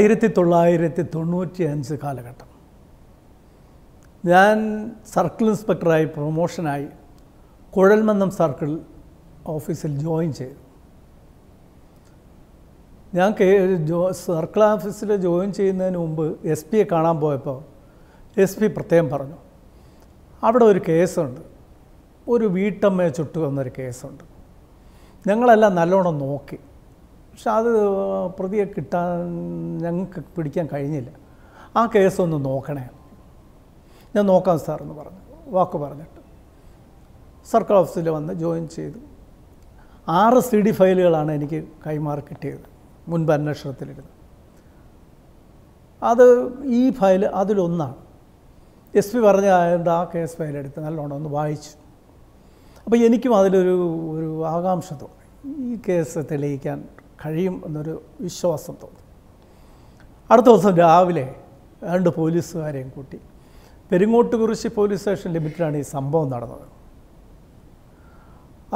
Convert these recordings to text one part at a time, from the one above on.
ആയിരത്തി തൊള്ളായിരത്തി തൊണ്ണൂറ്റി അഞ്ച് കാലഘട്ടം. ഞാൻ സർക്കിൾ ഇൻസ്പെക്ടറായി പ്രൊമോഷനായി കുഴൽമന്നം സർക്കിൾ ഓഫീസിൽ ജോയിൻ ചെയ്തു. ഞാൻ സർക്കിൾ ഓഫീസിൽ ജോയിൻ ചെയ്യുന്നതിന് മുമ്പ് എസ് പിയെ കാണാൻ പോയപ്പോൾ എസ് പി പ്രത്യേകം പറഞ്ഞു അവിടെ ഒരു കേസുണ്ട്. ഒരു വീട്ടമ്മയെ ചുട്ടു വന്നൊരു കേസുണ്ട്. ഞങ്ങളെല്ലാം നല്ലോണം നോക്കി. പക്ഷെ അത് പ്രതിയെ കിട്ടാൻ ഞങ്ങൾക്ക് പിടിക്കാൻ കഴിഞ്ഞില്ല. ആ കേസൊന്ന് നോക്കണേ. ഞാൻ നോക്കാം സാർ എന്ന് പറഞ്ഞു. വാക്ക് പറഞ്ഞിട്ട്. സർക്കിൾ ഓഫീസിൽ വന്ന് ജോയിൻ ചെയ്തു. ആറ് സി ഡി ഫയലുകളാണ് എനിക്ക് കൈമാറി കിട്ടിയത്. മുൻപ് അന്വേഷണത്തിലിരുന്ന്. അത് ഈ ഫയൽ അതിലൊന്നാണ്. എസ് പി പറഞ്ഞതായതുകൊണ്ട് ആ കേസ് ഫയലെടുത്ത് നല്ലോണം ഒന്ന് വായിച്ചു. അപ്പോൾ എനിക്കും അതിലൊരു ഒരു ആകാംക്ഷ തോന്നി. ഈ കേസ് തെളിയിക്കാൻ കഴിയും എന്നൊരു വിശ്വാസം തോന്നി. അടുത്ത ദിവസം രാവിലെ രണ്ട് പോലീസുകാരെയും കൂട്ടി പെരിങ്ങോട്ടുകുറിശി പോലീസ് സ്റ്റേഷൻ ലിമിറ്റിലാണ് ഈ സംഭവം നടന്നത്.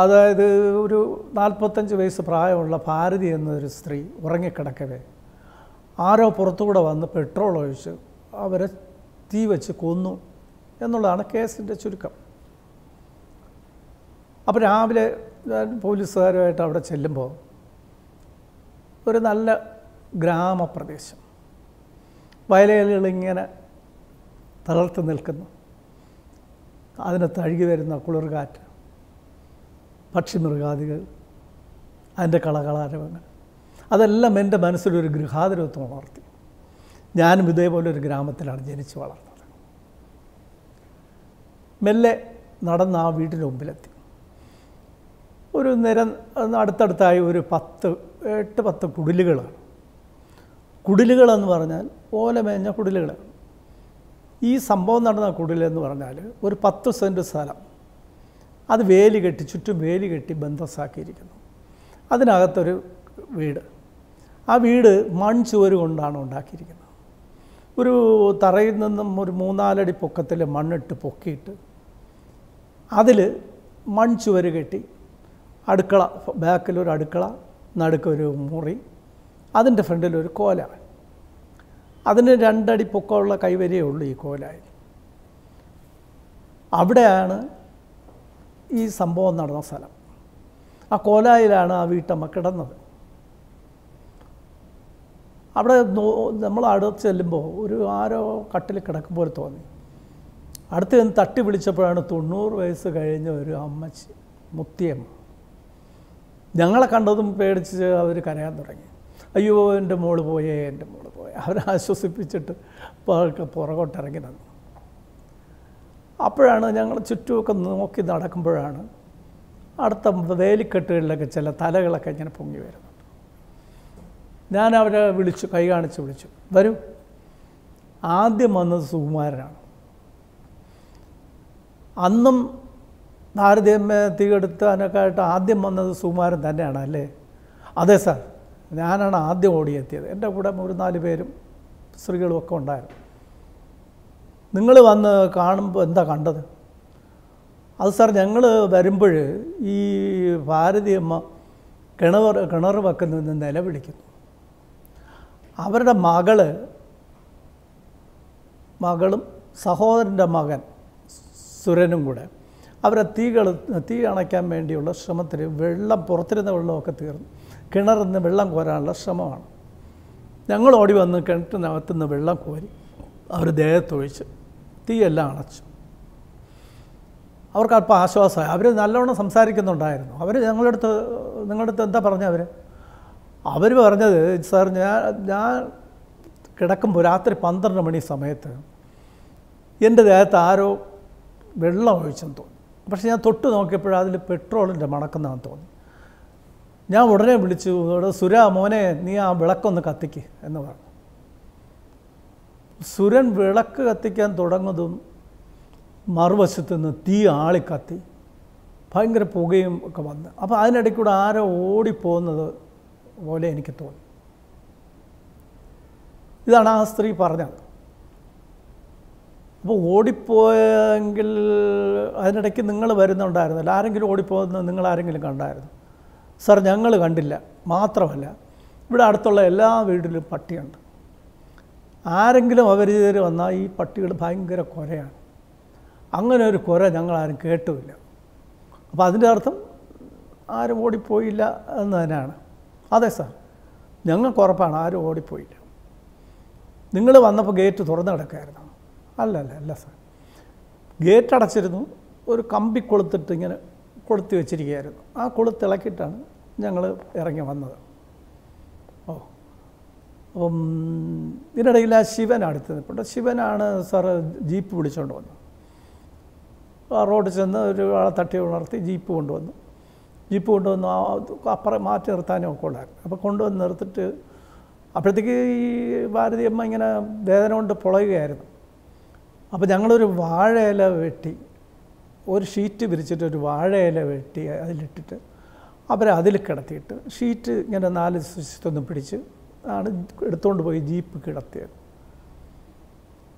അതായത് ഒരു നാൽപ്പത്തഞ്ച് വയസ്സ് പ്രായമുള്ള ഭാരതി എന്നൊരു സ്ത്രീ ഉറങ്ങിക്കിടക്കവേ ആരോ പുറത്തുകൂടെ വന്ന് പെട്രോൾ ഒഴിച്ച് അവരെ തീ വെച്ച് കൊന്നു എന്നുള്ളതാണ് കേസിന്റെ ചുരുക്കം. അപ്പോൾ രാവിലെ ഞാൻ പോലീസുകാരുമായിട്ട് അവിടെ ചെല്ലുമ്പോൾ ഒരു നല്ല ഗ്രാമപ്രദേശം. വയലുകളിങ്ങനെ തളർത്ത് നിൽക്കുന്നു. അതിനെ തഴുകി വരുന്ന കുളിർകാറ്റ് പക്ഷിമൃഗാദികൾ അതിന്റെ കളകളാരവങ്ങൾ. അതെല്ലാം എന്റെ മനസ്സിലൊരു ഗൃഹാതിരത്വം ഉണർത്തി ഞാനും ഇതേപോലെ ഒരു ഗ്രാമത്തിലാണ് ജനിച്ചു വളർന്നത്. മെല്ലെ നടന്ന് ആ വീട്ടിന് മുമ്പിലെത്തി. ഒരു നിര അടുത്തടുത്തായി ഒരു പത്ത് എട്ട് പത്ത് കുടിലുകളാണ് കുടിലുകളെന്ന് പറഞ്ഞാൽ ഓലമേഞ്ഞ കുടിലുകൾ. ഈ സംഭവം നടന്ന കുടിലെന്ന് പറഞ്ഞാൽ ഒരു പത്ത് സെന്റ് സ്ഥലം. അത് വേലി കെട്ടി ചുറ്റും വേലി കെട്ടി ബന്ധസാക്കിയിരിക്കുന്നു അതിനകത്തൊരു വീട്. ആ വീട് മൺചുവര് കൊണ്ടാണ് ഉണ്ടാക്കിയിരിക്കുന്നത്. ഒരു തറയിൽ നിന്നും ഒരു മൂന്നാലടി പൊക്കത്തിൽ മണ്ണിട്ട് പൊക്കിയിട്ട് അതിൽ മൺചുവര് കെട്ടി അടുക്കള ബാക്കിലൊരു അടുക്കള നടുക്കൊരു മുറി അതിന്റെ ഫ്രണ്ടിലൊരു കോല. അതിന് രണ്ടടി പൊക്കമുള്ള കൈവരിയേ ഉള്ളൂ ഈ കോലായി അവിടെയാണ് ഈ സംഭവം നടന്ന സ്ഥലം. ആ കോലായിലാണ് ആ വീട്ടമ്മ കിടന്നത്. അവിടെ നമ്മൾ അടുത്ത് ചെല്ലുമ്പോൾ ഒരു ആരോ കട്ടിൽ കിടക്കും പോലെ തോന്നി. അടുത്ത് നിന്ന് തട്ടി വിളിച്ചപ്പോഴാണ് തൊണ്ണൂറ് വയസ്സ് കഴിഞ്ഞ ഒരു അമ്മച്ചി മുത്തിയമ്മ. ഞങ്ങളെ കണ്ടതും പേടിച്ച് അവർ കരയാൻ തുടങ്ങി. അയ്യോ എന്റെ മോൾ പോയേ എന്റെ മോൾ പോയേ. അവരെ ആശ്വസിപ്പിച്ചിട്ട് പുറകോട്ടിറങ്ങി നിന്നു. അപ്പോഴാണ് ഞങ്ങൾ ചുറ്റുമൊക്കെ നോക്കി നടക്കുമ്പോഴാണ് അടുത്ത വേലിക്കെട്ടുകളിലൊക്കെ ചില തലകളൊക്കെ ഇങ്ങനെ പൊങ്ങി വരുന്നത്. ഞാൻ അവരെ വിളിച്ചു കൈ കാണിച്ച് വിളിച്ചു. വരൂ ആദ്യം വന്നത് സുകുമാരനാണ്. അന്നും ഭാരതീയമ്മ തീയെടുത്താനൊക്കെ ആയിട്ട് ആദ്യം വന്നത് സുകുമാരൻ തന്നെയാണ് അല്ലേ? അതെ സാർ ഞാനാണ് ആദ്യം ഓടിയെത്തിയത്. എന്റെ കൂടെ ഒരു നാല് പേരും സ്ത്രീകളും ഒക്കെ ഉണ്ടായിരുന്നു. നിങ്ങൾ വന്ന് കാണുമ്പോൾ എന്താ കണ്ടത്? അത് സാർ ഞങ്ങൾ വരുമ്പോൾ ഈ ഭാരതിയമ്മ കിണർ കിണർ വെക്കുന്നതിന് നിലവിളിക്കുന്നു. അവരുടെ മകൾ മകളും സഹോദരന്റെ മകൻ സുരനും കൂടെ അവരെ തീകൾ തീ അണയ്ക്കാൻ വേണ്ടിയുള്ള ശ്രമത്തിൽ വെള്ളം പുറത്തിരുന്ന വെള്ളമൊക്കെ തീർന്നു. കിണറിൽ നിന്ന് വെള്ളം കോരാനുള്ള ശ്രമമാണ്. ഞങ്ങൾ ഓടി വന്ന് കിണറ്റിനകത്തുനിന്ന് വെള്ളം കോരി അവർ ദേഹത്തൊഴിച്ച് തീയെല്ലാം അണച്ചു. അവർക്ക് അല്പം ആശ്വാസമായി. അവർ നല്ലവണ്ണം സംസാരിക്കുന്നുണ്ടായിരുന്നു. അവർ ഞങ്ങളുടെ അടുത്ത് നിങ്ങളുടെ അടുത്ത് എന്താ പറഞ്ഞു അവർ അവർ പറഞ്ഞത് സാർ ഞാൻ ഞാൻ കിടക്കുമ്പോൾ രാത്രി പന്ത്രണ്ട് മണി സമയത്ത് എന്റെ ദേഹത്ത് ആരോ വെള്ളം ഒഴിച്ചെന്ന് തോന്നി. പക്ഷേ ഞാൻ തൊട്ട് നോക്കിയപ്പോൾ അതിൽ പെട്രോളിന്റെ മണക്കെന്നാണ് തോന്നി. ഞാൻ ഉടനെ വിളിച്ചു ഇവിടെ സുര മോനെ നീ ആ വിളക്കൊന്ന് കത്തിക്ക് എന്ന് പറഞ്ഞു. സുരൻ വിളക്ക് കത്തിക്കാൻ തുടങ്ങുന്നതും മറുവശത്ത് നിന്ന് തീ ആളിക്കത്തി ഭയങ്കര പുകയും ഒക്കെ വന്ന്. അപ്പോൾ അതിനിടയ്ക്കൂടെ ആരോ ഓടിപ്പോകുന്നത് പോലെ എനിക്ക് തോന്നി. ഇതാണ് ആ സ്ത്രീ പറഞ്ഞത്. അപ്പോൾ ഓടിപ്പോയെങ്കിൽ അതിനിടയ്ക്ക് നിങ്ങൾ വരുന്നുണ്ടായിരുന്നില്ല. ആരെങ്കിലും ഓടിപ്പോകുന്നത് നിങ്ങൾ ആരെങ്കിലും കണ്ടായിരുന്നു. സാർ ഞങ്ങൾ കണ്ടില്ല. മാത്രമല്ല ഇവിടെ അടുത്തുള്ള എല്ലാ വീട്ടിലും പട്ടിയുണ്ട്. ആരെങ്കിലും അപരിചിതർ വന്നാൽ ഈ പട്ടികൾ ഭയങ്കര കുരയാണ്. അങ്ങനെ ഒരു കുര ഞങ്ങളാരും കേട്ടുമില്ല. അപ്പോൾ അതിന്റെ അർത്ഥം ആരും ഓടിപ്പോയില്ല എന്ന് തന്നെയാണ്. അതെ സാർ ഞങ്ങൾക്ക് ഉറപ്പാണ് ആരും ഓടിപ്പോയില്ല. നിങ്ങൾ വന്നപ്പോൾ ഗേറ്റ് തുറന്നു കിടക്കായിരുന്നു. അല്ല അല്ല അല്ല സാർ. ഗേറ്റ് അടച്ചിരുന്നു ഒരു കമ്പി കൊളുത്തിട്ട് ഇങ്ങനെ കൊളുത്തി വെച്ചിരിക്കുകയായിരുന്നു. ആ കൊളുത്തിളക്കിയിട്ടാണ് ഞങ്ങൾ ഇറങ്ങി വന്നത്. ഓ അപ്പം ഇതിനിടയിൽ ആ ശിവൻ അടുത്ത് നിൽപ്പുണ്ട് ശിവനാണ് സാറ് ജീപ്പ് വിളിച്ചുകൊണ്ട് വന്നത്. ആ റോഡ് ചെന്ന് ഒരു ആളെ തട്ടി ഉണർത്തി ജീപ്പ് കൊണ്ടുവന്നു. ജീപ്പ് കൊണ്ടുവന്നു അപ്പുറം മാറ്റി നിർത്താനും ഒക്കെ ഉണ്ടായിരുന്നു. അപ്പോൾ കൊണ്ടുവന്ന് നിർത്തിട്ട് അപ്പോഴത്തേക്ക് ഈ ഭാരതിയമ്മ ഇങ്ങനെ വേദന കൊണ്ട് പുളയുകയായിരുന്നു. അപ്പോൾ ഞങ്ങളൊരു വാഴയില വെട്ടി ഒരു ഷീറ്റ് വിരിച്ചിട്ട് ഒരു വാഴയില വെട്ടി അതിലിട്ടിട്ട് അവരെ അതിൽ കിടത്തിയിട്ട് ഷീറ്റ് ഇങ്ങനെ നാല് സ്വിച്ചൊന്ന് പിടിച്ച് ആണ് എടുത്തുകൊണ്ട് പോയി ജീപ്പ് കിടത്തിയത്.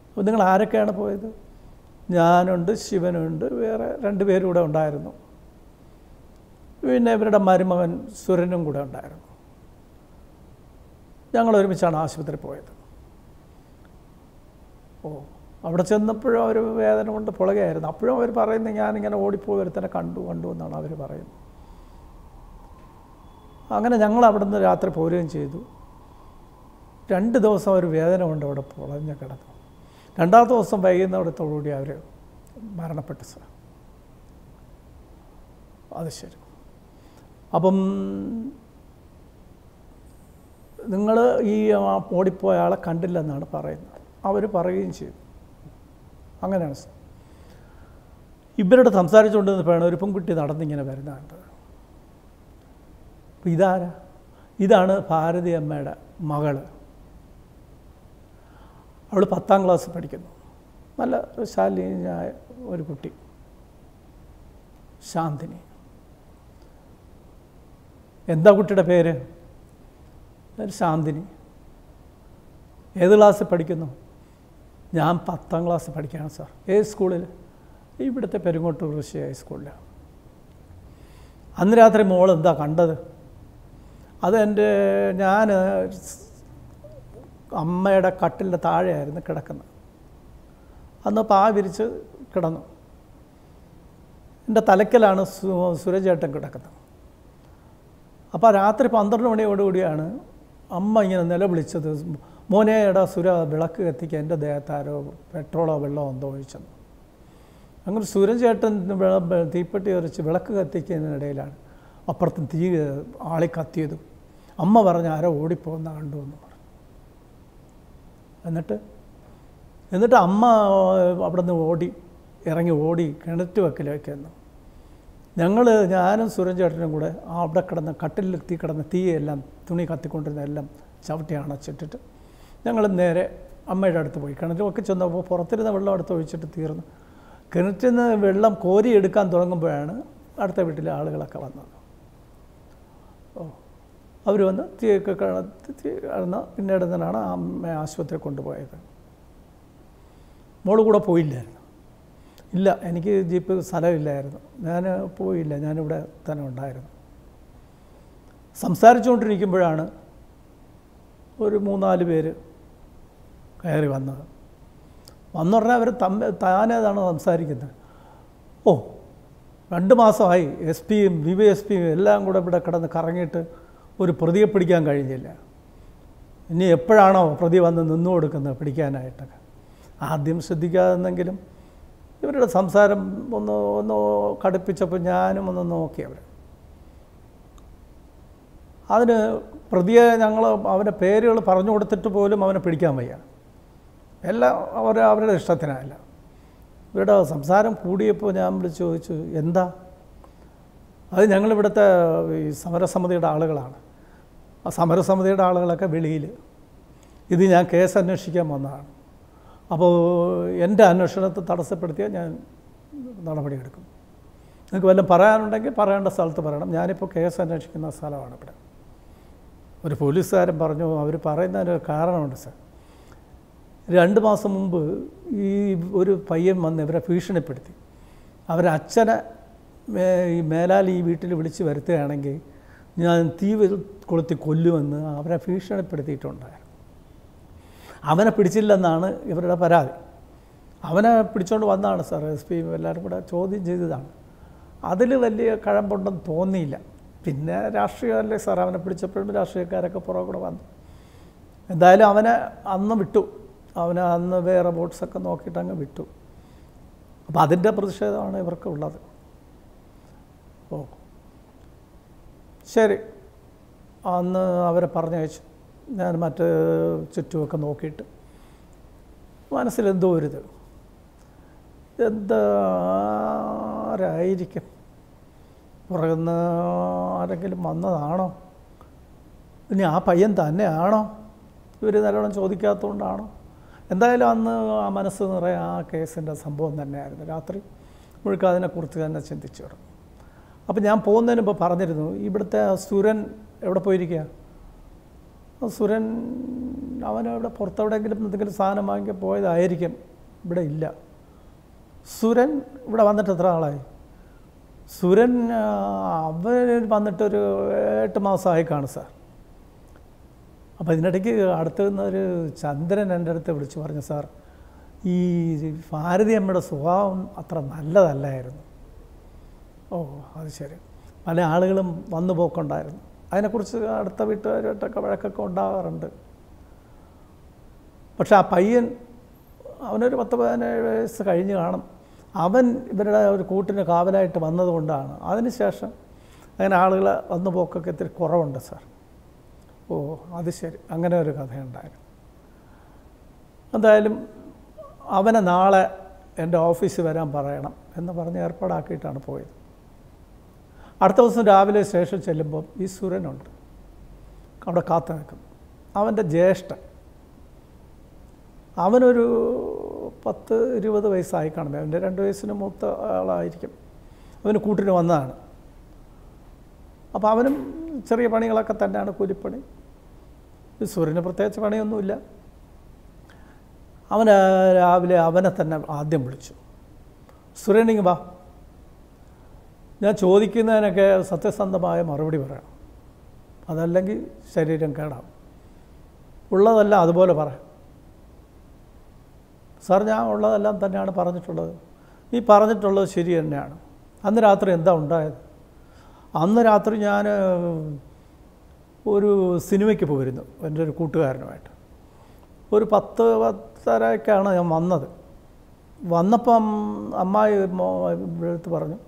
അപ്പോൾ നിങ്ങൾ ആരൊക്കെയാണ് പോയത്? ഞാനുണ്ട് ശിവനുണ്ട് വേറെ രണ്ട് പേരും കൂടെ ഉണ്ടായിരുന്നു. പിന്നെ ഇവരുടെ മരുമകൻ സുരനും കൂടെ ഉണ്ടായിരുന്നു. ഞങ്ങൾ ഒരുമിച്ചാണ് ആശുപത്രി പോയത്. ഓ അവിടെ ചെന്നപ്പോഴും അവർ വേദന കൊണ്ട് പുളകയായിരുന്നു. അപ്പോഴും അവർ പറയുന്നത് ഞാനിങ്ങനെ ഓടിപ്പോയി ഒരുത്തനെ കണ്ടു കണ്ടു എന്നാണ് അവർ പറയുന്നത്. അങ്ങനെ ഞങ്ങൾ അവിടെ നിന്ന് രാത്രി പോരുകയും ചെയ്തു. രണ്ട് ദിവസം അവർ വേദന കൊണ്ട് അവിടെ പുളഞ്ഞ് കിടന്നു. രണ്ടാമത്തെ ദിവസം വൈകുന്നവിടത്തോടുകൂടി അവർ മരണപ്പെട്ടു സാർ. അത് ശരി. അപ്പം നിങ്ങൾ ഈ ഓടിപ്പോയ ആളെ കണ്ടില്ലെന്നാണ് പറയുന്നത്. അവർ പറയുകയും ചെയ്തു. അങ്ങനെയാണ് ഇവരോട് സംസാരിച്ചുകൊണ്ട് നിന്നപ്പോഴാണ് ഒരു പെൺകുട്ടി നടന്നിങ്ങനെ വരുന്നതാണ് അപ്പം ഇതാരാ? ഇതാണ് ഭാരതി അമ്മയുടെ മകൾ. അവൾ പത്താം ക്ലാസ് പഠിക്കുന്നു. നല്ല ശാലീനായ ഒരു കുട്ടി. ശാന്തിനി. എന്താ കുട്ടിയുടെ പേര്? ശാന്തിനി. ഏത് ക്ലാസ്സിൽ പഠിക്കുന്നു? ഞാൻ പത്താം ക്ലാസ് പഠിക്കുകയാണ് സാർ. ഏത് സ്കൂളിൽ? ഇവിടുത്തെ പെരുങ്ങോട്ടൂർ ഋഷി ഹൈസ്കൂളിലാണ് അന്ന് രാത്രി മോൾ എന്താ കണ്ടത്? അതെന്റെ ഞാൻ അമ്മയുടെ കട്ടിലിന്റെ താഴെയായിരുന്നു കിടക്കുന്നത്. അന്ന് പാ വിരിച്ച് കിടന്നു. എന്റെ തലക്കലാണ് സുരജേട്ടൻ കിടക്കുന്നത്. അപ്പോൾ രാത്രി പന്ത്രണ്ട് മണിയോടുകൂടിയാണ് അമ്മ ഇങ്ങനെ നിലവിളിച്ചത്. മോനെ എടാ സുര വിളക്ക് കത്തിക്കുക എന്റെ ദേഹത്താരോ പെട്രോളോ വെള്ളമോ എന്തോ ഒഴിച്ചെന്ന്. അങ്ങനെ സുരജേട്ടൻ തീപ്പെട്ടി എറിച്ച് വിളക്ക് കത്തിക്കുന്നതിനിടയിലാണ് അപ്പുറത്ത് തീ ആളി കത്തിയതും. അമ്മ പറഞ്ഞ ആരോ ഓടിപ്പോകുന്ന കണ്ടു എന്ന് പറഞ്ഞു. എന്നിട്ട് എന്നിട്ട് അമ്മ അവിടെ നിന്ന് ഓടി ഇറങ്ങി ഓടി കിണറ്റ് വെക്കലേക്ക് എന്ന് ഞങ്ങൾ ഞാനും സുരഞ്ചേട്ടനും കൂടെ അവിടെ കിടന്ന കട്ടിലിൽ തീ കിടന്ന തീയെല്ലാം തുണി കത്തിക്കൊണ്ടിരുന്ന എല്ലാം ചവിട്ടി അണച്ചിട്ടിട്ട് ഞങ്ങൾ നേരെ അമ്മയുടെ അടുത്ത് പോയി. കിണറ്റിലൊക്കെ ചെന്നപ്പോൾ പുറത്തിരുന്ന വെള്ളം അടുത്ത് ഒഴിച്ചിട്ട് തീർന്നു. കിണറ്റിൽ നിന്ന് വെള്ളം കോരി എടുക്കാൻ തുടങ്ങുമ്പോഴാണ് അടുത്ത വീട്ടിലെ ആളുകളൊക്കെ വന്നത്. ഓ അവർ വന്ന് തീയൊക്കെ കടന്ന് പിന്നീട് തന്നെയാണ് അമ്മ ആശുപത്രി കൊണ്ടുപോയത്. മോൾ കൂടെ പോയില്ലായിരുന്നു. ഇല്ല എനിക്ക് ജീപ്പ് സ്ഥലമില്ലായിരുന്നു. ഞാൻ പോയില്ല ഞാനിവിടെ തന്നെ ഉണ്ടായിരുന്നു. സംസാരിച്ചുകൊണ്ടിരിക്കുമ്പോഴാണ് ഒരു മൂന്നാൽ പേര് കയറി വന്നത്. വന്നുടനെ അവർ തമ്മ താനേതാണ് സംസാരിക്കുന്നത്? ഓ രണ്ട് മാസമായി എസ് പിയും വി വി എസ് പിയും എല്ലാം കൂടെ ഇവിടെ കിടന്ന് കറങ്ങിയിട്ട് ഒരു പ്രതിയെ പിടിക്കാൻ കഴിഞ്ഞില്ല. ഇനി എപ്പോഴാണോ പ്രതി വന്ന് നിന്നു കൊടുക്കുന്നത് പിടിക്കാനായിട്ടൊക്കെ? ആദ്യം ശ്രദ്ധിക്കാതെന്നെങ്കിലും ഇവരുടെ സംസാരം ഒന്ന് ഒന്ന് കടുപ്പിച്ചപ്പോൾ ഞാനും ഒന്ന് നോക്കി അവർ അതിന് പ്രതിയെ ഞങ്ങൾ അവന്റെ പേരുകൾ പറഞ്ഞു കൊടുത്തിട്ട് പോലും അവനെ പിടിക്കാൻ വയ്യ. എല്ലാം അവർ അവരുടെ ഇഷ്ടത്തിനല്ല ഇവരുടെ സംസാരം കൂടിയപ്പോൾ ഞാൻ വിളിച്ച് ചോദിച്ചു എന്താ? അത് ഞങ്ങളിവിടുത്തെ ഈ സമരസമിതിയുടെ ആളുകളാണ്. ആ സമരസമിതിയുടെ ആളുകളൊക്കെ വെളിയിൽ ഇത് ഞാൻ കേസ് അന്വേഷിക്കാൻ വന്നതാണ്. അപ്പോൾ എന്റെ അന്വേഷണത്തെ തടസ്സപ്പെടുത്തിയാൽ ഞാൻ നടപടിയെടുക്കും. നിങ്ങൾക്ക് വല്ലതും പറയാനുണ്ടെങ്കിൽ പറയേണ്ട സ്ഥലത്ത് പറയണം. ഞാനിപ്പോൾ കേസ് അന്വേഷിക്കുന്ന സ്ഥലമാണ് ഇവിടെ. ഒരു പോലീസുകാരൻ പറഞ്ഞു അവർ പറയുന്നതിന് കാരണമുണ്ട് സാർ. രണ്ട് മാസം മുമ്പ് ഈ ഒരു പയ്യൻ വന്ന് ഇവരെ ഭീഷണിപ്പെടുത്തി. അവരെ അച്ഛനെ ഈ മേലാൽ ഈ വീട്ടിൽ വിളിച്ച് വരുത്തുകയാണെങ്കിൽ ഞാൻ തീ കൊളുത്തി കൊല്ലുമെന്ന് അവരെ ഭീഷണിപ്പെടുത്തിയിട്ടുണ്ടായിരുന്നു. അവനെ പിടിച്ചില്ലെന്നാണ് ഇവരുടെ പരാതി. അവനെ പിടിച്ചുകൊണ്ട് വന്നതാണ് സാർ എസ് പി എല്ലാവരും കൂടെ ചോദ്യം ചെയ്തതാണ്. അതിൽ വലിയ കഴമ്പുണ്ടെന്ന് തോന്നിയില്ല. പിന്നെ രാഷ്ട്രീയമല്ലേ സാർ? അവനെ പിടിച്ചപ്പോഴും രാഷ്ട്രീയക്കാരൊക്കെ പുറകെ കൂടെ വന്നു. എന്തായാലും അവനെ അന്ന് വിട്ടു. അവനെ അന്ന് വേറെ ബോട്ട്സൊക്കെ നോക്കിയിട്ട് അങ്ങ് വിട്ടു. അപ്പോൾ അതിന്റെ പ്രതിഷേധമാണ് ഇവർക്കുള്ളത് ഓ. ശരി. അന്ന് അവരെ പറഞ്ഞയച്ചു ഞാൻ മറ്റ് ചുറ്റുമൊക്കെ നോക്കിയിട്ട്. മനസ്സിലെന്തോ ഒരു ഇത്. എന്താ? ആരായിരിക്കും? പുറകുന്ന ആരെങ്കിലും വന്നതാണോ? ഇനി ആ പയ്യൻ തന്നെയാണോ? ഇവർ നല്ലോണം ചോദിക്കാത്തതുകൊണ്ടാണോ? എന്തായാലും അന്ന് ആ മനസ്സ് നിറയെ ആ കേസിന്റെ സംഭവം തന്നെയായിരുന്നു. രാത്രി മുഴുക്ക അതിനെക്കുറിച്ച് തന്നെ ചിന്തിച്ചു തുടങ്ങി. അപ്പം ഞാൻ പോകുന്നതിന് മുമ്പ് പറഞ്ഞിരുന്നു ഇവിടുത്തെ സുരൻ എവിടെ പോയിരിക്കുക സുരൻ അവൻ അവിടെ പുറത്തെവിടെയെങ്കിലും എന്തെങ്കിലും സാധനം വാങ്ങിക്കാൻ പോയതായിരിക്കും. ഇവിടെ ഇല്ല. സുരൻ ഇവിടെ വന്നിട്ട് എത്ര ആളായി സുരൻ അവർ വന്നിട്ടൊരു എട്ട് മാസമായി കാണും സാർ. അപ്പോൾ ഇതിനിടയ്ക്ക് അടുത്ത് നിന്നൊരു ചന്ദ്രൻ എന്റെ അടുത്ത് വിളിച്ചു പറഞ്ഞു സാർ ഈ ഭാരതി അമ്മയുടെ സ്വഭാവം അത്ര നല്ലതല്ലായിരുന്നു. ഓ അത് ശരി. പല ആളുകളും വന്നു പോക്കുണ്ടായിരുന്നു. അതിനെക്കുറിച്ച് അടുത്ത വീട്ടുകാരുമായിട്ടൊക്കെ വഴക്കൊക്കെ ഉണ്ടാകാറുണ്ട്. പക്ഷെ ആ പയ്യൻ അവനൊരു പത്ത് പതിനേഴ് വയസ്സ് കഴിഞ്ഞ് കാണും. അവൻ ഇവരുടെ ഒരു കൂട്ടിന് കാവലായിട്ട് വന്നതുകൊണ്ടാണ്. അതിനുശേഷം അങ്ങനെ ആളുകൾ വന്നു പോക്കൊക്കെ ഇത്തിരി കുറവുണ്ട് സാർ. ഓ അത് ശരി. അങ്ങനെ ഒരു കഥയുണ്ടായിരുന്നു. എന്തായാലും അവനെ നാളെ എന്റെ ഓഫീസിൽ വരാൻ പറയണം എന്ന് പറഞ്ഞ് ഏർപ്പാടാക്കിയിട്ടാണ് പോയത്. അടുത്ത ദിവസം രാവിലെ സ്റ്റേഷൻ ചെല്ലുമ്പോൾ ഈ സുരനുണ്ട്. അവിടെ കാത്തു നിൽക്കും. അവന്റെ ജ്യേഷ്ഠൻ. അവനൊരു പത്ത് ഇരുപത് വയസ്സായി കാണുന്നത്. അവന്റെ രണ്ട് വയസ്സിന് മൂത്ത ആളായിരിക്കും. അവന് കൂട്ടിന് വന്നതാണ്. അപ്പോൾ അവനും ചെറിയ പണികളൊക്കെ തന്നെയാണ് കൂലിപ്പണി. സൂര്യന് പ്രത്യേകിച്ച് പണിയൊന്നുമില്ല. അവൻ രാവിലെ അവനെ തന്നെ ആദ്യം വിളിച്ചു. സുരേണിങ് വാ. ഞാൻ ചോദിക്കുന്നതിനൊക്കെ സത്യസന്ധമായ മറുപടി പറയണം. അതല്ലെങ്കിൽ ശരീരം കേടാവും. ഉള്ളതല്ല അതുപോലെ പറ. സാർ ഞാൻ ഉള്ളതെല്ലാം തന്നെയാണ് പറഞ്ഞിട്ടുള്ളത്. ഈ പറഞ്ഞിട്ടുള്ളത് ശരി തന്നെയാണ്. അന്ന് രാത്രി എന്താ ഉണ്ടായത്? അന്ന് രാത്രി ഞാൻ ഒരു സിനിമയ്ക്ക് പോയിരുന്നു എന്റെ ഒരു കൂട്ടുകാരനുമായിട്ട്. ഒരു പത്ത് പത്തരക്കാണ് ഞാൻ വന്നത്. വന്നപ്പം അമ്മായി എടുത്ത് പറഞ്ഞു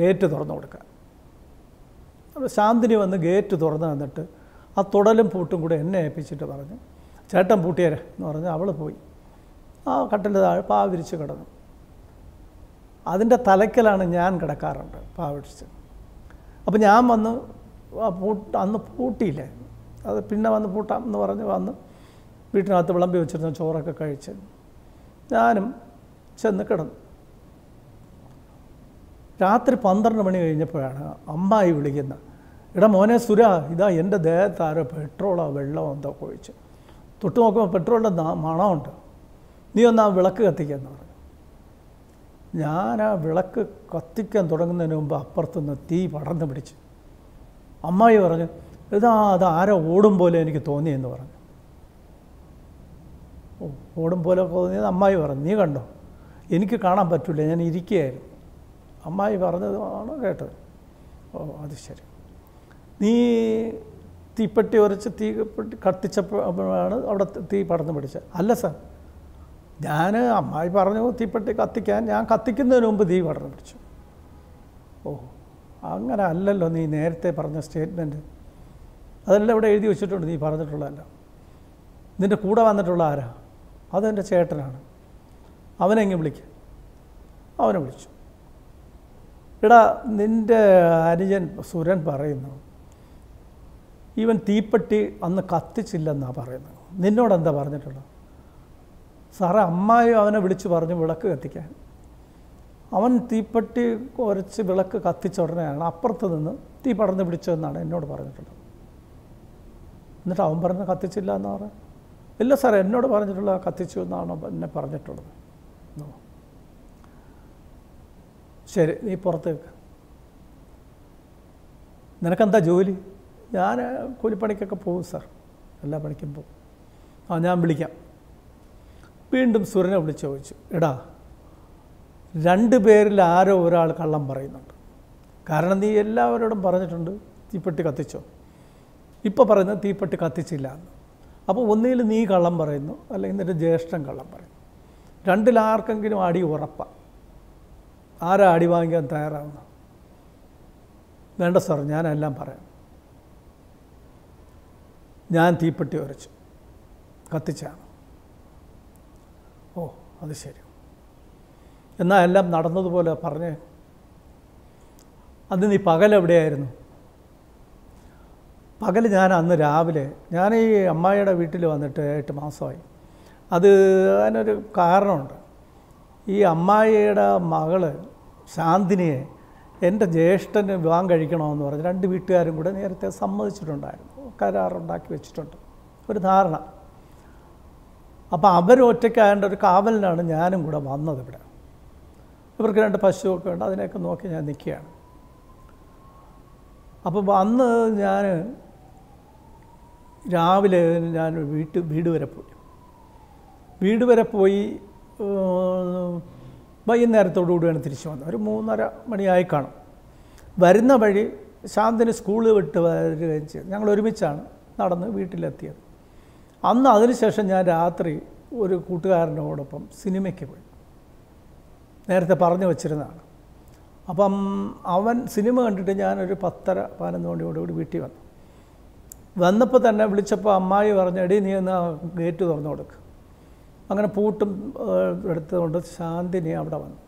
ഗേറ്റ് തുറന്നു കൊടുക്കാൻ. അപ്പോൾ ശാന്തിനി വന്ന് ഗേറ്റ് തുറന്നു തന്നിട്ട് ആ തുടലും പൂട്ടും കൂടെ എന്നെ ഏൽപ്പിച്ചിട്ട് പറഞ്ഞു ചേട്ടൻ പൂട്ടിയരെ എന്ന് പറഞ്ഞ് അവൾ പോയി. ആ കട്ടിന്റെ താഴെ പാവിരിച്ച് കിടന്നു. അതിന്റെ തലയ്ക്കലാണ് ഞാൻ കിടക്കാറുണ്ട് പാ വിരിച്ച് അപ്പോൾ ഞാൻ വന്ന് പൂട്ട അന്ന് പൂട്ടിയില്ല? അത് പിന്നെ വന്ന് പൂട്ടാം എന്ന് പറഞ്ഞ് വന്ന് വീട്ടിനകത്ത് വിളമ്പി വെച്ചിരുന്ന ചോറൊക്കെ കഴിച്ച് ഞാനും ചെന്ന് കിടന്നു. രാത്രി പന്ത്രണ്ട് മണി കഴിഞ്ഞപ്പോഴാണ് അമ്മായി വിളിക്കുന്നത് എടാ മോനെ സുര ഇതാ എന്റെ ദേഹത്ത് ആരോ പെട്രോളോ വെള്ളമോ എന്തോ ഒഴിച്ച് തൊട്ട് നോക്കുമ്പോൾ പെട്രോളിന്റെ മണമുണ്ട്. നീ ഒന്ന് ആ വിളക്ക് കത്തിക്കാന്ന് പറഞ്ഞു. ഞാൻ ആ വിളക്ക് കത്തിക്കാൻ തുടങ്ങുന്നതിന് മുമ്പ് അപ്പുറത്തുനിന്ന് തീ പടർന്നു പിടിച്ച്. അമ്മായി പറഞ്ഞു ഇതാ അത് ആരോ ഓടും പോലെ എനിക്ക് തോന്നിയെന്ന് പറഞ്ഞു. ഓ ഓടും പോലെ തോന്നിയത് അമ്മായി പറഞ്ഞു. നീ കണ്ടോ? എനിക്ക് കാണാൻ പറ്റില്ല ഞാൻ ഇരിക്കുകയായിരുന്നു. അമ്മായി പറഞ്ഞതാണ് കേട്ടത്? ഓ അത് ശരി. നീ തീപ്പെട്ടി ഉരച്ച് തീ കത്തിച്ചപ്പോഴാണ് അവിടെ തീ പടർന്നു പിടിച്ചത്. അല്ല സാർ. ഞാൻ അമ്മായി പറഞ്ഞു തീപ്പെട്ടി കത്തിക്കാൻ ഞാൻ കത്തിക്കുന്നതിന് മുമ്പ് തീ പടർന്നു പിടിച്ചു ഓ അങ്ങനെ അല്ലല്ലോ നീ നേരത്തെ പറഞ്ഞ സ്റ്റേറ്റ്മെന്റ് അതെല്ലാം ഇവിടെ എഴുതി വെച്ചിട്ടുണ്ട് നീ പറഞ്ഞിട്ടുള്ളതല്ല. നിന്റെ കൂടെ വന്നിട്ടുള്ള ആരാ? അതെന്റെ ചേട്ടനാണ്. അവനെങ്ങ് വിളിക്കുക അവനെ വിളിച്ചു. എടാ നിന്റെ അനുജൻ സുരൻ പറയുന്നു ഇവൻ തീപ്പെട്ടി അന്ന് കത്തിച്ചില്ലെന്നാണ് പറയുന്നത്. നിന്നോട് എന്താ പറഞ്ഞിട്ടുള്ളത്? സാറേ അമ്മായി അവനെ വിളിച്ച് പറഞ്ഞു വിളക്ക് കത്തിക്കാൻ. അവൻ തീപ്പെട്ടി കുറച്ച് വിളക്ക് കത്തിച്ച ഉടനെയാണ് അപ്പുറത്ത് നിന്ന് തീ പടർന്ന് പിടിച്ചതെന്നാണ് എന്നോട് പറഞ്ഞിട്ടുള്ളത്. എന്നിട്ട് അവൻ പറഞ്ഞ് കത്തിച്ചില്ല എന്ന് പറഞ്ഞു. ഇല്ല സാറേ എന്നോട് പറഞ്ഞിട്ടുള്ള കത്തിച്ചു എന്നാണ് എന്നെ പറഞ്ഞിട്ടുള്ളത്. ശരി നീ പുറത്തേക്ക് നിനക്കെന്താ ജോലി? ഞാൻ കൂലിപ്പണിക്കൊക്കെ പോകും സാർ. എല്ലാ പണിക്കും പോകും. ആ ഞാൻ വിളിക്കാം. വീണ്ടും സുരനെ വിളിച്ച് ചോദിച്ചു എടാ രണ്ട് പേരിൽ ആരോ ഒരാൾ കള്ളം പറയുന്നുണ്ട്. കാരണം നീ എല്ലാവരോടും പറഞ്ഞിട്ടുണ്ട് തീപ്പെട്ടി കത്തിച്ചോ? ഇപ്പോൾ പറയുന്നത് തീപ്പെട്ടി കത്തിച്ചില്ല എന്ന്. അപ്പോൾ ഒന്നിൽ നീ കള്ളം പറയുന്നു അല്ലെങ്കിൽ നിന്റെ ജ്യേഷ്ഠൻ കള്ളം പറയുന്നു. രണ്ടിലാർക്കെങ്കിലും അടി ഉറപ്പാണ് ആരാ അടി വാങ്ങിക്കാൻ തയ്യാറാവുന്ന? വേണ്ട സാർ ഞാനെല്ലാം പറയാം. ഞാൻ തീപ്പെട്ടി ഉരച്ചു കത്തിച്ചാണ്. ഓ അത് ശരി. എന്നാൽ എല്ലാം നടന്നതുപോലെ പറഞ്ഞ് അന്ന് നീ പകലെവിടെയായിരുന്നു പകൽ ഞാൻ അന്ന് രാവിലെ ഞാൻ ഈ അമ്മായിയുടെ വീട്ടിൽ വന്നിട്ട് എട്ട് മാസമായി. അത് അതിനൊരു കാരണമുണ്ട്. ഈ അമ്മായിയുടെ മകൾ ശാന്തിനിയെ എന്റെ ജ്യേഷ്ഠന് വിവാഹം കഴിക്കണമെന്ന് പറഞ്ഞ് രണ്ട് വീട്ടുകാരും കൂടെ നേരത്തെ സമ്മതിച്ചിട്ടുണ്ടായിരുന്നു. കരാറുണ്ടാക്കി വെച്ചിട്ടുണ്ട്. ഒരു ധാരണ. അപ്പോൾ അവർ ഒറ്റയ്ക്കായതുകൊണ്ട് ഒരു കാവലിനാണ് ഞാനും കൂടെ വന്നത് ഇവിടെ. ഇവർക്ക് രണ്ട് പശുവൊക്കെ ഉണ്ട് അതിനെയൊക്കെ നോക്കി ഞാൻ നിൽക്കുകയാണ്. അപ്പോൾ അന്ന് ഞാൻ രാവിലെ ഞാൻ വീട്ട് വീട് വരെ പോയി. വീട് വരെ പോയി വൈകുന്നേരത്തോടുകൂടിയാണ് തിരിച്ചു വന്നത്. ഒരു മൂന്നര മണിയായി കാണും. വരുന്ന വഴി ശാന്തിന് സ്കൂൾ വിട്ട് വരികയും ചെയ്തു. ഞങ്ങൾ ഒരുമിച്ചാണ് നടന്ന് വീട്ടിലെത്തിയത്. അന്ന് അതിനുശേഷം ഞാൻ രാത്രി ഒരു കൂട്ടുകാരനോടൊപ്പം സിനിമയ്ക്ക് പോയി. നേരത്തെ പറഞ്ഞു വച്ചിരുന്നതാണ്. അപ്പം അവൻ സിനിമ കണ്ടിട്ട് ഞാനൊരു പത്തര പതിനൊന്ന് മണിയോടുകൂടി വീട്ടിൽ വന്നു. വന്നപ്പോൾ തന്നെ വിളിച്ചപ്പോൾ അമ്മായി പറഞ്ഞു എടി നീ ഒന്ന് ഗേറ്റ് തുറന്നു കൊടുക്കുക അങ്ങനെ പൂട്ടും എടുത്തുകൊണ്ട് ശാന്തിനി അവിടെ വന്നു.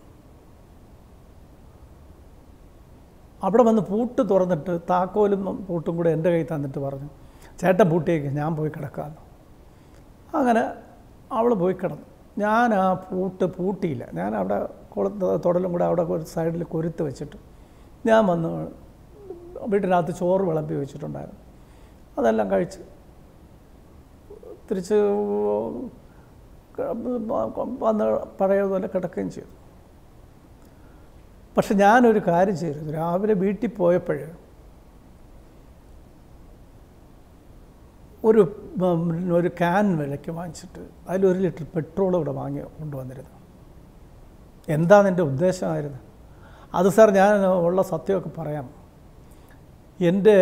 അവിടെ വന്ന് പൂട്ട് തുറന്നിട്ട് താക്കോലും പൂട്ടും കൂടെ എന്റെ കയ്യിൽ തന്നിട്ട് പറഞ്ഞു ചേട്ടൻ പൂട്ടിയേക്ക് ഞാൻ പോയി കിടക്കാമെന്ന്. അങ്ങനെ അവൾ പോയി കിടന്നു. ഞാൻ ആ പൂട്ട് പൂട്ടിയില്ല. ഞാൻ അവിടെ തൊടലും കൂടെ അവിടെ ഒരു സൈഡിൽ കൊരുത്ത് വെച്ചിട്ട് ഞാൻ വന്ന് വീട്ടിനകത്ത് ചോറ് വിളമ്പി വെച്ചിട്ടുണ്ടായിരുന്നു. അതെല്ലാം കഴിച്ച് തിരിച്ച് വന്ന് പഴയതുപോലെ കിടക്കുകയും ചെയ്തു. പക്ഷെ ഞാനൊരു കാര്യം ചെയ്തു. രാവിലെ വീട്ടിൽ പോയപ്പോൾ ഒരു ഒരു ക്യാൻ വിലയ്ക്ക് വാങ്ങിച്ചിട്ട് അതിലൊരു ലിറ്റർ പെട്രോൾ ഇവിടെ വാങ്ങി കൊണ്ടുവന്നിരുന്നു. എന്താണ് എന്റെ ഉദ്ദേശമായിരുന്നു? അത് സാർ ഞാൻ ഉള്ള സത്യമൊക്കെ പറയാം. എന്റെ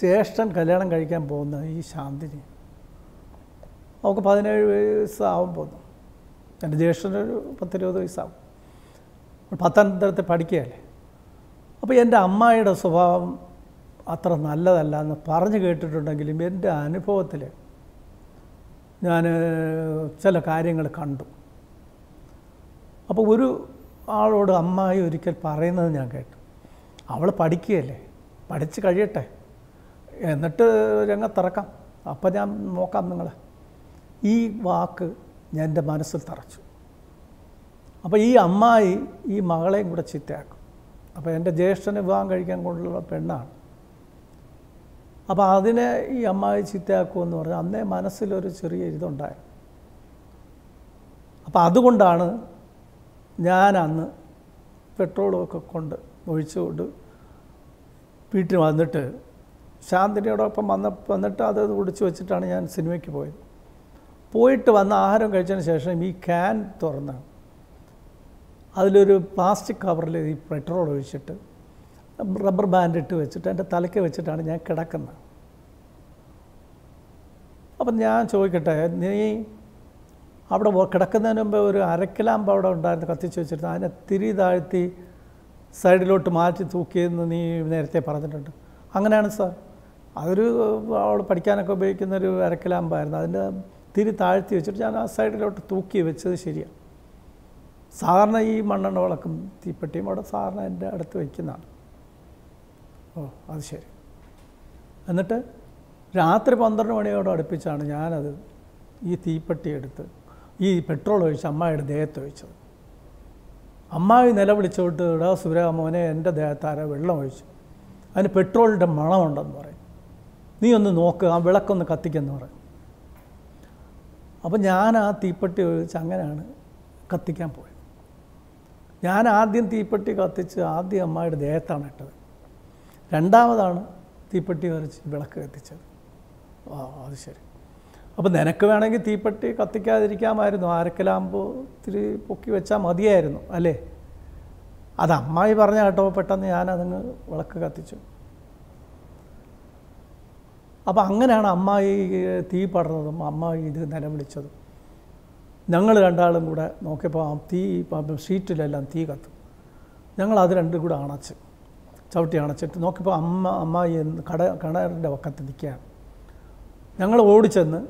ജ്യേഷ്ഠൻ കല്യാണം കഴിക്കാൻ പോകുന്ന ഈ ശാന്തിനി അവൾക്ക് പതിനേഴ് വയസ്സാവും പോകുന്നു. എന്റെ ജ്യേഷ്ഠനൊരു പത്തിരുപത് വയസ്സാവും. പത്തനംതിട്ടത്തിൽ പഠിക്കുകയല്ലേ. അപ്പോൾ എന്റെ അമ്മായിയുടെ സ്വഭാവം അത്ര നല്ലതല്ല എന്ന് പറഞ്ഞു കേട്ടിട്ടുണ്ടെങ്കിലും എന്റെ അനുഭവത്തിൽ ഞാൻ ചില കാര്യങ്ങൾ കണ്ടു. അപ്പോൾ ഒരു ആളോട് അമ്മായി ഒരിക്കൽ പറയുന്നത് ഞാൻ കേട്ടു. അവൾ പഠിക്കുകയല്ലേ? പഠിച്ച് കഴിയട്ടെ. എന്നിട്ട് രംഗത്തിറക്കാം. അപ്പം ഞാൻ നോക്കാം നിങ്ങളെ ഈ വാക്ക് ഞാൻ എന്റെ മനസ്സിൽ തറച്ചു. അപ്പോൾ ഈ അമ്മായി ഈ മകളെയും കൂടെ ചീത്തയാക്കും അപ്പോൾ എന്റെ ജ്യേഷ്ഠന് വിവാഹം കഴിക്കാൻ കൊണ്ടുള്ള പെണ്ണാണ്. അപ്പോൾ അതിനെ ഈ അമ്മായി ചീത്തയാക്കുമെന്ന് പറഞ്ഞാൽ അന്നേ മനസ്സിലൊരു ചെറിയ ഇതുണ്ടായി. അപ്പോൾ അതുകൊണ്ടാണ് ഞാൻ അന്ന് പെട്രോളൊക്കെ കൊണ്ട് ഒഴിച്ചുകൊണ്ട് വീട്ടിൽ വന്നിട്ട് ശാന്തിനിയോടൊപ്പം വന്ന വന്നിട്ട് അത് കുടിച്ച് വെച്ചിട്ടാണ് ഞാൻ സിനിമയ്ക്ക് പോയത്. പോയിട്ട് വന്ന ആഹാരം കഴിച്ചതിന് ശേഷം ഈ ക്യാൻ തുറന്ന് അതിലൊരു പ്ലാസ്റ്റിക് കവറിൽ ഈ പെട്രോൾ ഒഴിച്ചിട്ട് റബ്ബർ ബാൻഡ് ഇട്ട് വെച്ചിട്ട് എന്റെ തലയ്ക്ക് വെച്ചിട്ടാണ് ഞാൻ കിടക്കുന്നത്. അപ്പം ഞാൻ ചോദിക്കട്ടെ നീ അവിടെ കിടക്കുന്നതിന് മുമ്പ് ഒരു അരക്കിലാമ്പ് അവിടെ ഉണ്ടായിരുന്നു കത്തിച്ച് വെച്ചിരുന്നു അതിനെ തിരി താഴ്ത്തി സൈഡിലോട്ട് മാറ്റി തൂക്കിയെന്ന് നീ നേരത്തെ പറഞ്ഞിട്ടുണ്ട്. അങ്ങനെയാണ് സാർ. അതൊരു അവൾ പഠിക്കാനൊക്കെ ഉപയോഗിക്കുന്ന ഒരു അരക്കിലാമ്പായിരുന്നു. അതിന്റെ തിരി താഴ്ത്തി വെച്ചിട്ട് ഞാൻ ആ സൈഡിലോട്ട് തൂക്കി വെച്ചത് ശരിയാണ് സാധാരണ ഈ മണ്ണെണ്ണ വിളക്കും തീപ്പെട്ടിയും അവിടെ സാധാരണ എന്റെ അടുത്ത് വയ്ക്കുന്നതാണ്. ഓ അത് ശരി. എന്നിട്ട്? രാത്രി പന്ത്രണ്ട് മണിയോട് അടുപ്പിച്ചാണ് ഞാനത് ഈ തീപ്പെട്ടി എടുത്ത് ഈ പെട്രോൾ ഒഴിച്ച് അമ്മായിയുടെ ദേഹത്ത് ഒഴിച്ചത്. അമ്മായി നിലവിളിച്ചോട്ട് ഇടാ സുരാമോനെ എന്റെ ദേഹത്താര വെള്ളം ഒഴിച്ചു. അതിന് പെട്രോളിന്റെ മണമുണ്ടെന്ന് പറയും. നീ ഒന്ന് നോക്ക് ആ വിളക്കൊന്ന് കത്തിക്കെന്ന് പറയും. അപ്പം ഞാൻ ആ തീപ്പെട്ടി ഒഴിച്ച് അങ്ങനെയാണ് കത്തിക്കാൻ പോയത്. ഞാൻ ആദ്യം തീപ്പെട്ടി കത്തിച്ച് ആദ്യം അമ്മായിയുടെ ദേഹത്താണ് ഇട്ടത്. രണ്ടാമതാണ് തീപ്പെട്ടി വരച്ച് വിളക്ക് കത്തിച്ചത്. ആ അത് ശരി. അപ്പോൾ നിനക്ക് വേണമെങ്കിൽ തീപ്പെട്ടി കത്തിക്കാതിരിക്കാമായിരുന്നു. ആരക്കലാമ്പ് ഇത്തിരി പൊക്കി വെച്ചാൽ മതിയായിരുന്നു അല്ലേ? അത് അമ്മായി പറഞ്ഞ കേട്ടോ പെട്ടെന്ന് ഞാനതങ്ങ് വിളക്ക് കത്തിച്ചു. അപ്പോൾ അങ്ങനെയാണ് അമ്മായി തീ പടർന്നതും അമ്മായി ഇത് നിലവിളിച്ചതും ഞങ്ങൾ രണ്ടാളും കൂടെ നോക്കിയപ്പോൾ തീ ഷീറ്റിലെല്ലാം തീ കത്തും. ഞങ്ങൾ അത് രണ്ടും കൂടെ അണച്ച് ചവിട്ടി അണച്ചിട്ട് നോക്കിയപ്പോൾ അമ്മ അമ്മായി കട കിണറിന്റെ വക്കത്ത് നിൽക്കുകയാണ്. ഞങ്ങൾ ഓടിച്ചെന്ന്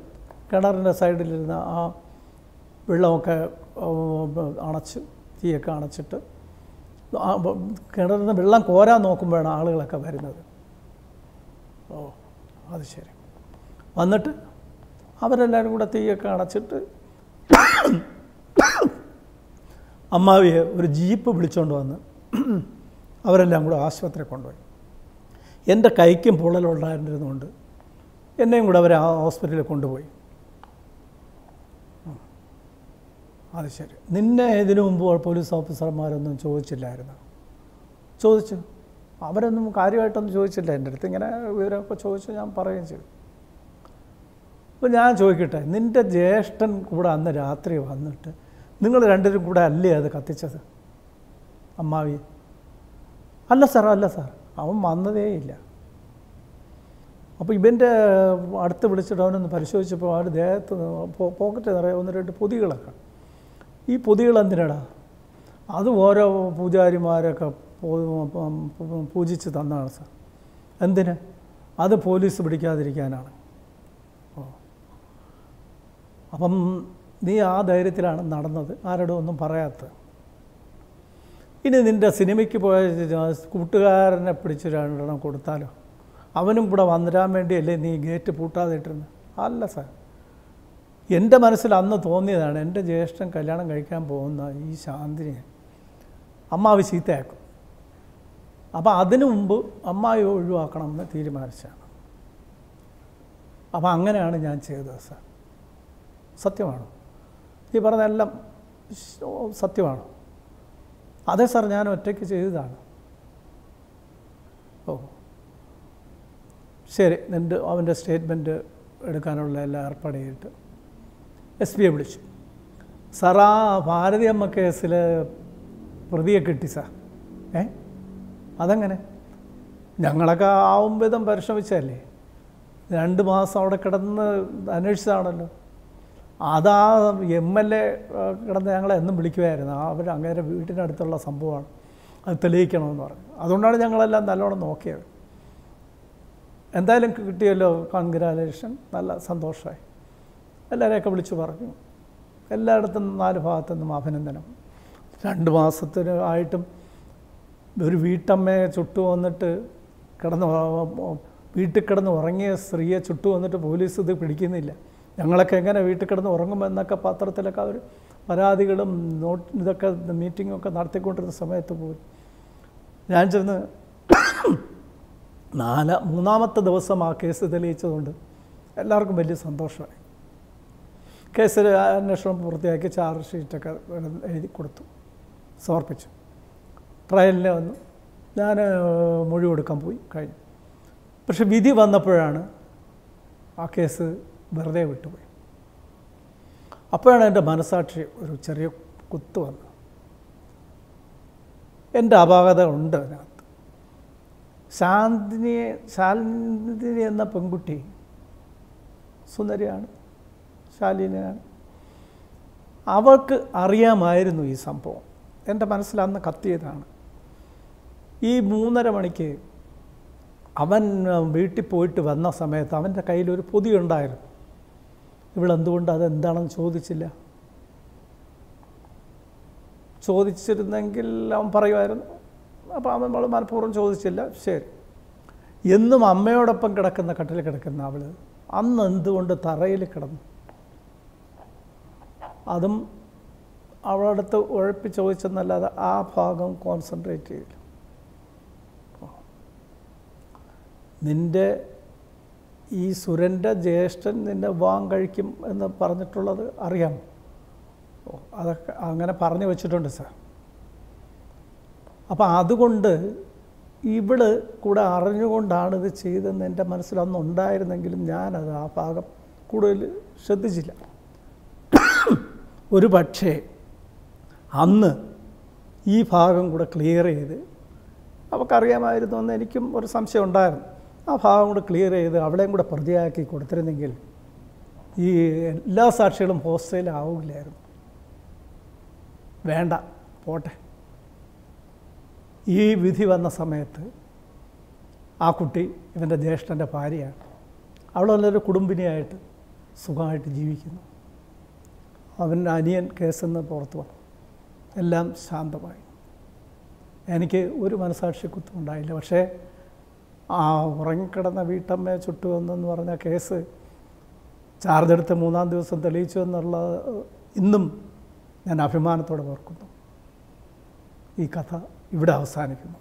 കിണറിന്റെ സൈഡിലിരുന്ന ആ വെള്ളമൊക്കെ അണച്ച് തീയൊക്കെ അണച്ചിട്ട് കിണറിൽ നിന്ന് വെള്ളം കോരാൻ നോക്കുമ്പോഴാണ് ആളുകളൊക്കെ വരുന്നത്. ഓ അത് ശരി. വന്നിട്ട് അവരെല്ലാവരും കൂടെ തീയൊക്കെ അണച്ചിട്ട് അമ്മാവിയെ ഒരു ജീപ്പ് വിളിച്ചുകൊണ്ട് വന്ന് അവരെല്ലാം കൂടെ ആശുപത്രി കൊണ്ടുപോയി. എന്റെ കൈക്കും പൊള്ളലുണ്ടായിരുന്നതുകൊണ്ട് എന്നെയും കൂടെ അവർ ആ ഹോസ്പിറ്റലിൽ കൊണ്ടുപോയി. അത് ശരി. നിന്നെ ഇതിനു മുമ്പ് പോലീസ് ഓഫീസർമാരൊന്നും ചോദിച്ചില്ലായിരുന്നു? ചോദിച്ചു. അവരൊന്നും കാര്യമായിട്ടൊന്നും ചോദിച്ചില്ല. എന്റെ അടുത്ത് ഇങ്ങനെ വിവരമൊക്കെ ചോദിച്ചു ഞാൻ പറയുകയും ചെയ്തു. അപ്പോൾ ഞാൻ ചോദിക്കട്ടെ നിന്റെ ജ്യേഷ്ഠൻ കൂടെ അന്ന് രാത്രി വന്നിട്ട് നിങ്ങൾ രണ്ടുപേരും കൂടെ അല്ലേ അത് കത്തിച്ചത്? അമ്മാവി. അല്ല സാർ അല്ല സാർ. അവൻ വന്നതേ ഇല്ല അപ്പോൾ ഇവന്റെ അടുത്ത് വിളിച്ചിട്ട് അവനൊന്ന് പരിശോധിച്ചപ്പോൾ അവന്റെ ദേഹത്ത് പോക്കറ്റ് നിറയെ ഒന്ന് രണ്ട് പൊതികളൊക്കെ. ഈ പൊതികൾ എന്തിനാടാ? അത് ഓരോ പൂജാരിമാരൊക്കെ പൂജിച്ച് തന്നാണ് സാർ. എന്തിന്? അത് പോലീസ് പിടിക്കാതിരിക്കാനാണ്. ഓ. അപ്പം നീ ആ ധൈര്യത്തിലാണ് നടന്നത്. ആരോടും ഒന്നും പറയാത്തത് ഇനി നിന്റെ സിനിമയ്ക്ക് പോയ കൂട്ടുകാരനെ പിടിച്ച് രണ്ടെണ്ണം കൊടുത്താലോ? അവനും കൂടെ വന്നിരാൻ വേണ്ടിയല്ലേ നീ ഗേറ്റ് പൂട്ടാതെ ഇട്ടിരുന്നു അല്ല സാർ. എന്റെ മനസ്സിൽ അന്ന് തോന്നിയതാണ് എന്റെ ജ്യേഷ്ഠൻ കല്യാണം കഴിക്കാൻ പോകുന്ന ഈ ശാന്തിനെ അമ്മാവ് ചീത്തയാക്കും. അപ്പോൾ അതിനു മുമ്പ് അമ്മായി ഒഴിവാക്കണമെന്ന് തീരുമാനിച്ചാണ് അപ്പോൾ അങ്ങനെയാണ് ഞാൻ ചെയ്തത് സാർ. സത്യമാണ്? ഈ പറഞ്ഞതെല്ലാം സത്യമാണ്? അതെ സാർ ഞാൻ ഒറ്റയ്ക്ക് ചെയ്തതാണ്. ഓ. ശരി നിന്റെ അവന്റെ സ്റ്റേറ്റ്മെന്റ് എടുക്കാനുള്ള എല്ലാ ഏർപ്പാട് ചെയ്തിട്ട്. എസ് പിയെ വിളിച്ചു. സാറാ ഭാരതിയമ്മ കേസിൽ പ്രതിയെ കിട്ടി സാർ. ഏ? അതെങ്ങനെ? ഞങ്ങളൊക്കെ ആവും വിധം പരിശ്രമിച്ചല്ലേ രണ്ട് മാസം അവിടെ കിടന്ന് അന്വേഷിച്ചതാണല്ലോ. അതാ എം എൽ എ കിടന്ന് ഞങ്ങളെ എന്നും വിളിക്കുമായിരുന്നു അവർ അങ്ങേരെ വീട്ടിനടുത്തുള്ള സംഭവമാണ്. അത് തെളിയിക്കണമെന്ന് പറഞ്ഞു. അതുകൊണ്ടാണ് ഞങ്ങളെല്ലാം നല്ലോണം നോക്കിയത്. എന്തായാലും കിട്ടിയല്ലോ കൺഗ്രാലേഷൻ നല്ല സന്തോഷമായി. എല്ലാവരെയൊക്കെ വിളിച്ചു പറഞ്ഞു. എല്ലായിടത്തും നാല് ഭാഗത്തു നിന്നും അഭിനന്ദനം. രണ്ട് മാസത്തിന് ആയിട്ടും ഒരു വീട്ടമ്മയെ ചുട്ടു വന്നിട്ട് കിടന്ന് വീട്ടിൽ കിടന്ന് ഉറങ്ങിയ സ്ത്രീയെ ചുട്ടു വന്നിട്ട് പോലീസ് ഇത് പിടിക്കുന്നില്ല. ഞങ്ങളൊക്കെ എങ്ങനെ വീട്ടിൽ കിടന്ന് ഉറങ്ങുമ്പോൾ എന്നൊക്കെ പത്രത്തിലൊക്കെ അവർ പരാതികളും നോട്ട് ഇതൊക്കെ മീറ്റിങ്ങൊക്കെ നടത്തിക്കൊണ്ടിരുന്ന സമയത്ത് പോലും ഞാൻ ചെന്ന് നാല മൂന്നാമത്തെ ദിവസം ആ കേസ് തെളിയിച്ചതുകൊണ്ട് എല്ലാവർക്കും വലിയ സന്തോഷമായി. കേസിൽ അന്വേഷണം പൂർത്തിയാക്കി ചാർജ് ഷീറ്റൊക്കെ എഴുതി കൊടുത്തു സമർപ്പിച്ചു. ട്രയലിന് വന്നു. ഞാൻ മൊഴി കൊടുക്കാൻ പോയി കഴിഞ്ഞു. പക്ഷെ വിധി വന്നപ്പോഴാണ് ആ കേസ് വെറുതെ വിട്ടുപോയി. അപ്പോഴാണ് എന്റെ മനസാക്ഷി ഒരു ചെറിയ കുത്ത് വന്നത്. എന്റെ അപാകത ഉണ്ട് അതിനകത്ത്. ശാന്തിനിയെ ശാലിനി എന്ന പെൺകുട്ടി സുന്ദരിയാണ് ശാലിനിയാണ്. അവൾക്ക് അറിയാമായിരുന്നു ഈ സംഭവം. എന്റെ മനസ്സിൽ അന്ന് കത്തിയതാണ്. ഈ മൂന്നര മണിക്ക് അവൻ വീട്ടിൽ പോയിട്ട് വന്ന സമയത്ത് അവന്റെ ഒരു പൊതി ഉണ്ടായിരുന്നു. ഇവളെന്തുകൊണ്ട് അതെന്താണെന്ന് ചോദിച്ചില്ല. ചോദിച്ചിരുന്നെങ്കിൽ അവൻ പറയുമായിരുന്നു അപ്പോൾ അവൻ നമ്മൾ മനഃപൂർവം ചോദിച്ചില്ല ശരി. എന്നും അമ്മയോടൊപ്പം കിടക്കുന്ന കട്ടിൽ കിടക്കുന്ന അവൾ അന്ന് എന്തുകൊണ്ട് തറയിൽ കിടന്നു? അതും അവളടുത്ത് ഉഴപ്പി ചോദിച്ചെന്നല്ലാതെ ആ ഭാഗം കോൺസെൻട്രേറ്റ് ചെയ്യില്ല നിന്റെ ഈ സുരന്റെ ജ്യേഷ്ഠൻ നിന്നെ വാങ് കഴിക്കും എന്ന് പറഞ്ഞിട്ടുള്ളത് അറിയാം ഓ അതൊക്കെ അങ്ങനെ പറഞ്ഞു വെച്ചിട്ടുണ്ട് സാർ. അപ്പം അതുകൊണ്ട് ഇവൾ കൂടെ അറിഞ്ഞുകൊണ്ടാണ് ഇത് ചെയ്തതെന്ന് എന്റെ മനസ്സിൽ അന്നുണ്ടായിരുന്നെങ്കിലും ഞാനത് ആ ഭാഗം കൂടുതൽ ശ്രദ്ധിച്ചില്ല. ഒരു പക്ഷേ അന്ന് ഈ ഭാഗം കൂടെ ക്ലിയർ ചെയ്ത് അവൾക്കറിയാമായിരുന്നു എന്ന് എനിക്കും ഒരു സംശയം ഉണ്ടായിരുന്നു. ആ ഭാഗം കൂടെ ക്ലിയർ ചെയ്ത് അവളെയും കൂടെ പ്രതിയാക്കി കൊടുത്തിരുന്നെങ്കിൽ ഈ എല്ലാ സാക്ഷികളും ഹോസ്റ്റലിലാവില്ലായിരുന്നു വേണ്ട പോട്ടെ. ഈ വിധി വന്ന സമയത്ത് ആ കുട്ടി ഇവന്റെ ജ്യേഷ്ഠന്റെ ഭാര്യയാണ്. അവൾ നല്ലൊരു കുടുംബിനിയായിട്ട് സുഖമായിട്ട് ജീവിക്കുന്നു. അവന്റെ അനിയൻ കേസിൽ നിന്ന് പുറത്തു വന്നു. എല്ലാം ശാന്തമായി. എനിക്ക് ഒരു മനസാക്ഷി കുത്തും ഉണ്ടായില്ല. പക്ഷേ ആ ഉറങ്ങിക്കിടന്ന വീട്ടമ്മയെ ചുട്ടുവന്നെന്ന് പറഞ്ഞ കേസ് ചാർജ് എടുത്ത് മൂന്നാം ദിവസം തെളിയിച്ചു എന്നുള്ള ഇന്നും ഞാൻ അഭിമാനത്തോടെ ഓർക്കുന്നു. ഈ കഥ ഇവിടെ അവസാനിക്കുന്നു.